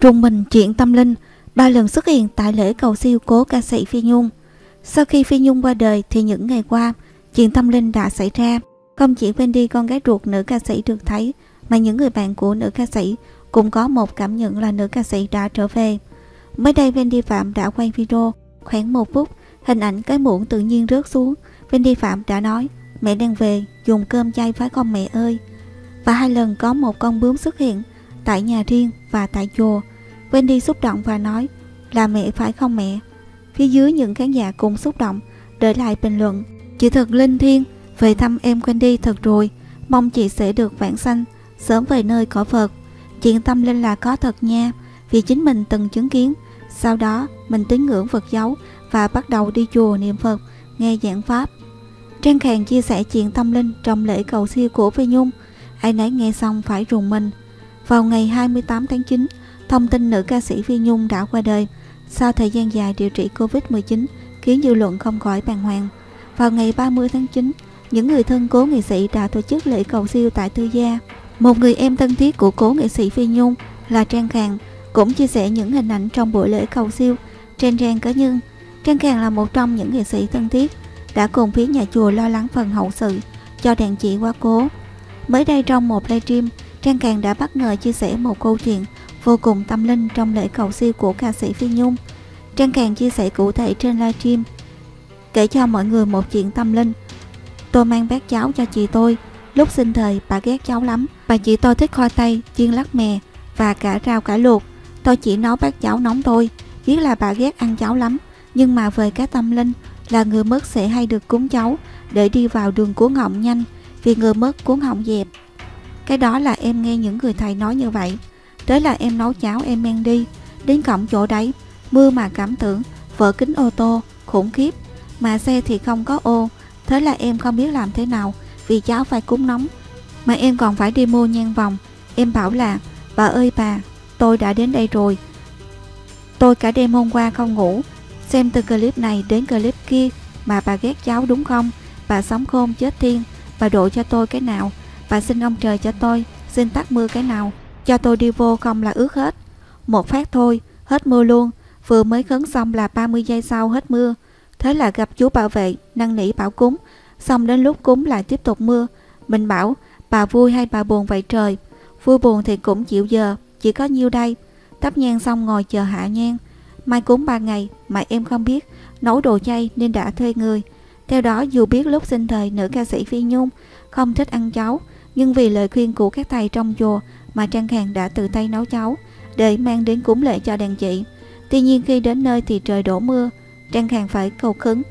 Rùng mình chuyện tâm linh ba lần xuất hiện tại lễ cầu siêu cố ca sĩ Phi Nhung. Sau khi Phi Nhung qua đời thì những ngày qua, chuyện tâm linh đã xảy ra. Không chỉ Wendy con gái ruột nữ ca sĩ được thấy, mà những người bạn của nữ ca sĩ cũng có một cảm nhận là nữ ca sĩ đã trở về. Mới đây Wendy Phạm đã quay video khoảng một phút, hình ảnh cái muỗng tự nhiên rớt xuống. Wendy Phạm đã nói, mẹ đang về, dùng cơm chay với con mẹ ơi. Và hai lần có một con bướm xuất hiện tại nhà riêng và tại chùa. Wendy xúc động và nói, là mẹ phải không mẹ? Phía dưới những khán giả cùng xúc động, để lại bình luận. Chị thật linh thiêng, về thăm em Wendy thật rồi, mong chị sẽ được vãng sanh, sớm về nơi cõi Phật. Chuyện tâm linh là có thật nha, vì chính mình từng chứng kiến. Sau đó, mình tín ngưỡng Phật giáo và bắt đầu đi chùa niệm Phật, nghe giảng Pháp. Trang Khàng chia sẻ chuyện tâm linh trong lễ cầu siêu của Phi Nhung. Ai nấy nghe xong phải rùng mình. Vào ngày 28 tháng 9, thông tin nữ ca sĩ Phi Nhung đã qua đời sau thời gian dài điều trị Covid-19 khiến dư luận không khỏi bàng hoàng. Vào ngày 30 tháng 9, những người thân cố nghệ sĩ đã tổ chức lễ cầu siêu tại Tư Gia. Một người em thân thiết của cố nghệ sĩ Phi Nhung là Trang Khàng cũng chia sẻ những hình ảnh trong buổi lễ cầu siêu trên trang cá nhân. Trang Khàng là một trong những nghệ sĩ thân thiết đã cùng phía nhà chùa lo lắng phần hậu sự cho đàn chị qua cố. Mới đây trong một livestream, Trang Càng đã bất ngờ chia sẻ một câu chuyện vô cùng tâm linh trong lễ cầu siêu của ca sĩ Phi Nhung. Trang Càng chia sẻ cụ thể trên livestream, kể cho mọi người một chuyện tâm linh. Tôi mang bát cháo cho chị tôi, lúc sinh thời bà ghét cháu lắm. Bà chị tôi thích khoai tây, chiên lắc mè và cả rau cải luộc. Tôi chỉ nấu bát cháo nóng thôi, biết là bà ghét ăn cháo lắm. Nhưng mà về cái tâm linh là người mất sẽ hay được cúng cháu để đi vào đường cuốn họng nhanh vì người mất cuốn họng dẹp. Cái đó là em nghe những người thầy nói như vậy. Thế là em nấu cháo em mang đi. Đến cổng chỗ đấy, Mưa mà cảm tưởng Vỡ kính ô tô, Khủng khiếp. Mà xe thì không có ô. Thế là em không biết làm thế nào, Vì cháo phải cúng nóng. Mà em còn phải đi mua nhan vòng. Em bảo là, Bà ơi bà, Tôi đã đến đây rồi. Tôi cả đêm hôm qua không ngủ. Xem từ clip này đến clip kia Mà bà ghét cháu đúng không? Bà sống khôn chết thiên. Bà độ cho tôi cái nào? Và xin ông trời cho tôi, Xin tắt mưa cái nào, cho tôi đi vô không là ướt hết. Một phát thôi, Hết mưa luôn. Vừa mới khấn xong là 30 giây sau hết mưa. Thế là gặp chú bảo vệ, Năn nỉ bảo cúng. Xong đến lúc cúng lại tiếp tục mưa. Mình bảo, bà vui hay bà buồn vậy trời? Vui buồn thì cũng chịu giờ, Chỉ có nhiêu đây. Tắp nhang xong ngồi chờ hạ nhang. Mai cúng 3 ngày, mà em không biết, Nấu đồ chay nên đã thuê người. Theo đó dù biết lúc sinh thời nữ ca sĩ Phi Nhung Không thích ăn cháo nhưng vì lời khuyên của các thầy trong chùa mà Trang Khang đã tự tay nấu cháo để mang đến cúng lễ cho đàn chị. Tuy nhiên khi đến nơi thì trời đổ mưa, Trang Khang phải cầu khấn,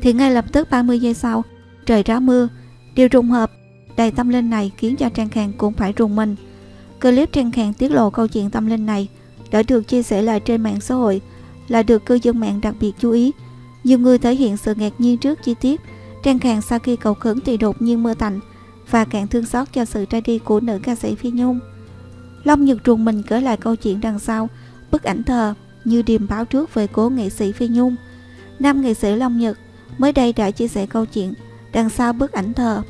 thì ngay lập tức 30 giây sau, trời ráo mưa. Điều trùng hợp, đầy tâm linh này khiến cho Trang Khang cũng phải rùng mình. Clip Trang Khang tiết lộ câu chuyện tâm linh này đã được chia sẻ lại trên mạng xã hội là được cư dân mạng đặc biệt chú ý. Nhiều người thể hiện sự ngạc nhiên trước chi tiết. Trang Khang sau khi cầu khấn thì đột nhiên mưa tạnh và càng thương xót cho sự ra đi của nữ ca sĩ Phi Nhung. Long Nhật trùng mình kể lại câu chuyện đằng sau, bức ảnh thờ như điềm báo trước về cố nghệ sĩ Phi Nhung. Nam nghệ sĩ Long Nhật mới đây đã chia sẻ câu chuyện đằng sau bức ảnh thờ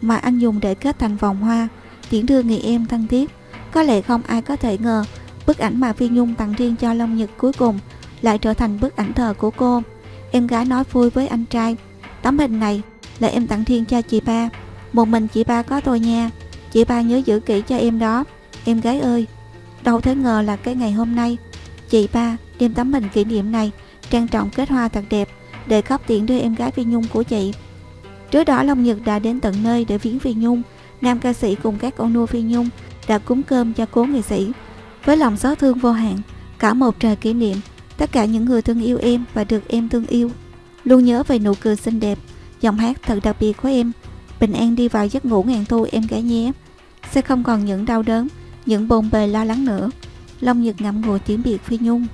mà anh dùng để kết thành vòng hoa, tiễn đưa người em thân thiết. Có lẽ không ai có thể ngờ bức ảnh mà Phi Nhung tặng riêng cho Long Nhật cuối cùng lại trở thành bức ảnh thờ của cô. Em gái nói vui với anh trai. Tấm hình này là em tặng riêng cho chị ba. Một mình chị ba có tôi nha. Chị ba nhớ giữ kỹ cho em đó. Em gái ơi, đâu thể ngờ là cái ngày hôm nay Chị ba đem tấm hình kỷ niệm này trang trọng kết hoa thật đẹp để khóc tiện đưa em gái Phi Nhung của chị. Trước đó Long Nhật đã đến tận nơi để viếng Phi Nhung, nam ca sĩ cùng các con nuôi Phi Nhung đã cúng cơm cho cố nghệ sĩ. Với lòng xót thương vô hạn, cả một trời kỷ niệm, tất cả những người thương yêu em và được em thương yêu. Luôn nhớ về nụ cười xinh đẹp, giọng hát thật đặc biệt của em. Bình an đi vào giấc ngủ ngàn thu em gái nhé. Sẽ không còn những đau đớn, những bồn bề lo lắng nữa Long Nhật ngậm ngùi tiễn biệt Phi Nhung